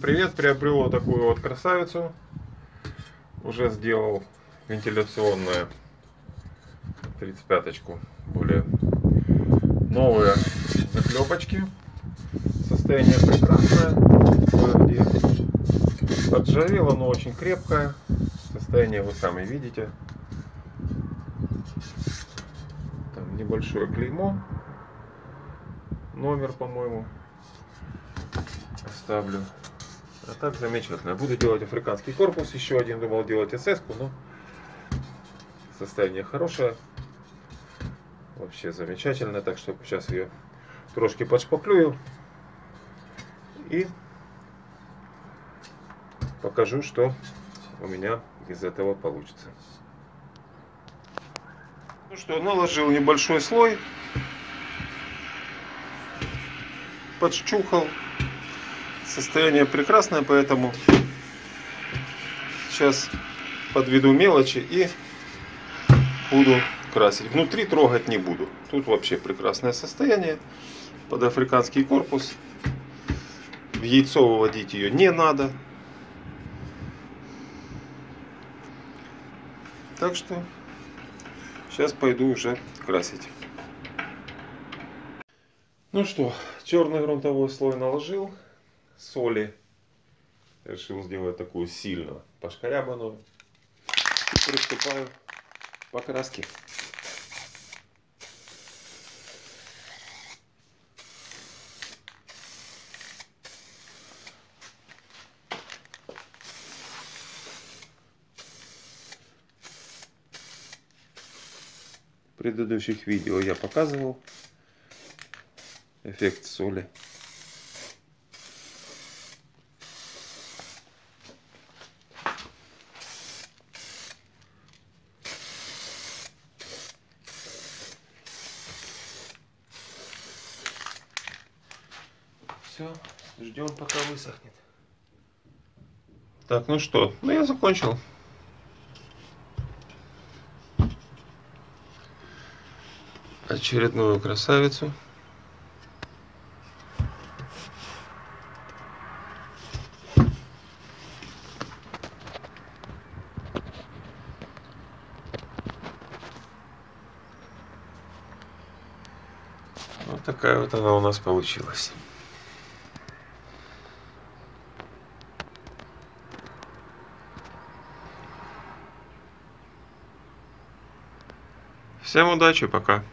Привет, приобрел вот такую вот красавицу. Уже сделал вентиляционную 35-очку. Более новые заклепочки. Состояние прекрасное. Поджавело, но очень крепкое. Состояние вы сами видите. Там небольшое клеймо. Номер, по-моему, оставлю. А так замечательно. Буду делать африканский корпус. Еще один думал делать СС, но состояние хорошее. Вообще замечательно. Так что сейчас ее трошки подшпаклюю. И покажу, что у меня из этого получится. Ну что, наложил небольшой слой. Подщухал Состояние прекрасное, поэтому сейчас подведу мелочи и буду красить. Внутри трогать не буду. Тут вообще прекрасное состояние. Под африканский корпус. В яйцо выводить ее не надо. Так что сейчас пойду уже красить. Ну что, черный грунтовой слой наложил соли. Решил сделать такую сильно пошкарябанную. Приступаю к покраске. В предыдущих видео я показывал эффект соли. Все, ждем пока высохнет. Так, ну что, ну я закончил. Очередную красавицу. Вот такая вот она у нас получилась. Всем удачи, пока.